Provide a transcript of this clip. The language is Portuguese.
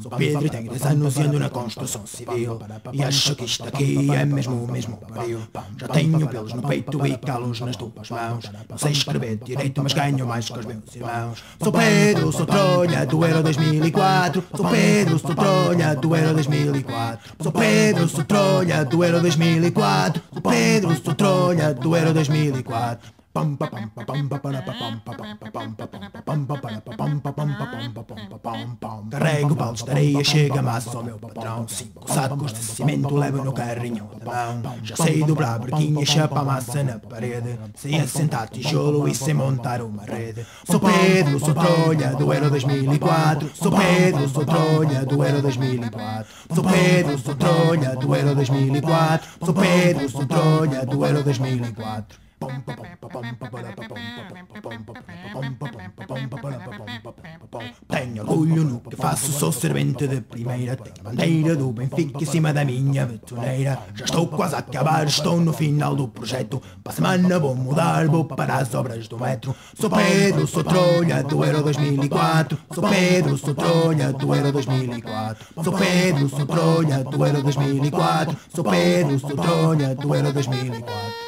Sou Pedro e tenho 10 anos e ando na construção civil E acho que isto aqui é mesmo o mesmo pariu Já tenho pelos no peito e calos nas tuas mãos Não sei escrever direito mas ganho mais que os meus irmãos Sou Pedro, sou tronha do Euro 2004 Sou Pedro, sou tronha do Euro 2004 Sou Pedro, sou tronha do Euro 2004 Sou Pedro, sou tronha do Euro 2004 Carrego baldes de areia, chega massa ao meu patrão Cinco sacos de cimento levo no carrinho de mão Já sei dobrar barquinha, chapa massa na parede Sei assentar tijolo e sei montar uma rede Sou Pedro, sou trolha do Euro 2004 Sou Pedro, sou trolha do Euro 2004 Sou Pedro, sou trolha do Euro 2004 Sou Pedro, sou trolha do Euro 2004 tenho orgulho no que faço, sou servente de primeira Tenho a bandeira do Benfica em cima da minha betoneira. Já estou quase a acabar, estou no final do projeto. Para a semana vou mudar, vou para as obras do metro. Sou Pedro, sou trolha do Euro 2004 Sou Pedro, sou trolha do Euro 2004 Sou Pedro, sou trolha do Euro 2004 Sou Pedro, sou trolha do Euro 2004